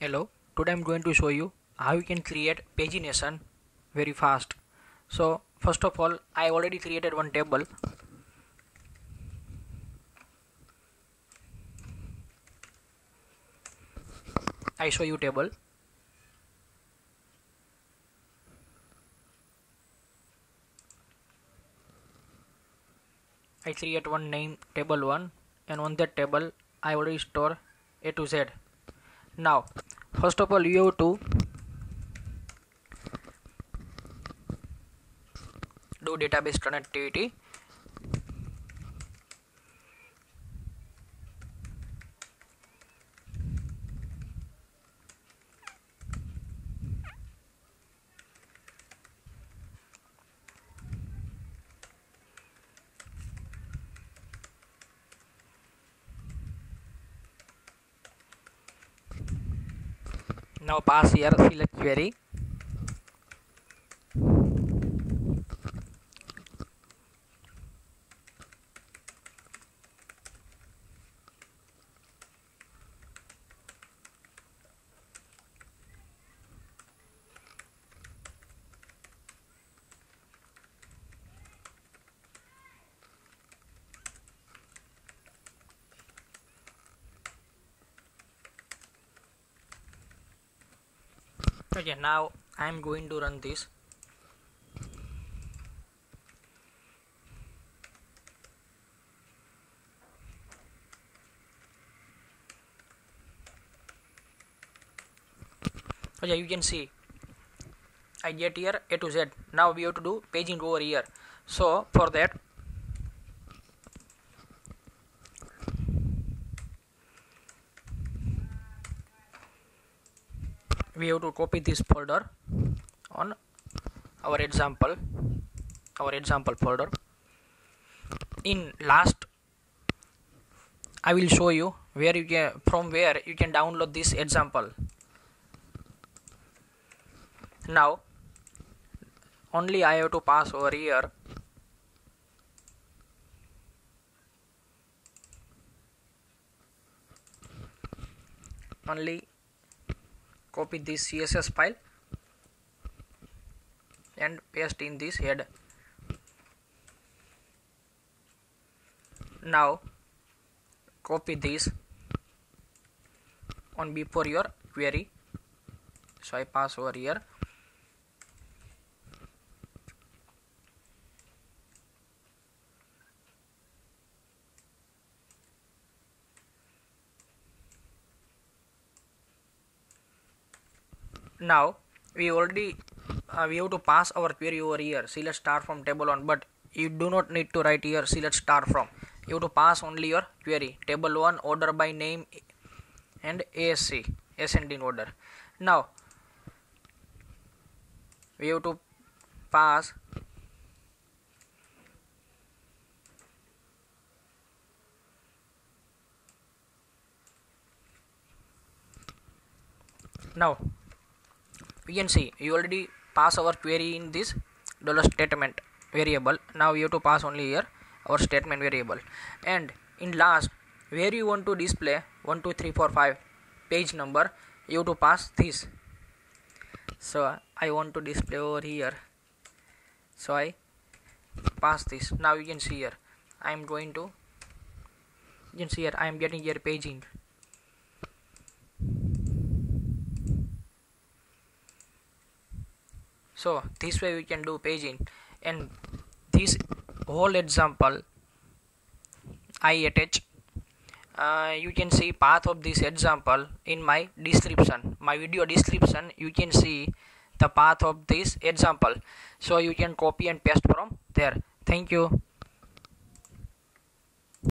hello today i'm going to show you how you can create pagination very fast. So first of all i already created one table. I show you table. I create one name table 1 and on that table i already store a to z. Now first of all you have to do database connectivity now pass here select query okay now i'm going to run this. Okay you can see. I get here a to z. Now we have to do paging over here. So for that we have to copy this folder on our example our example folder. In last i will show you where you can from where you can download this example. Now only i have to pass over here. Only copy this css file and paste in this head. Now copy this on before your query. So i pass over here now we already uh, we have to pass our query over here. Select star from table 1 but you do not need to write here. Select star from. You have to pass only your query. Table 1 order by name and asc ascending order. Now we have to pass now we can see you already pass our query in this dollar statement variable. Now you have to pass only here our statement variable. And in last where you want to display 1 2 3 4 5 page number you have to pass this. So i want to display over here. So i pass this. Now you can see here i am going to you can see here i am getting here paging so this way we can do paging. And this whole example i attach uh, you can see path of this example in my description. My video description you can see the path of this example. So you can copy and paste from there. Thank you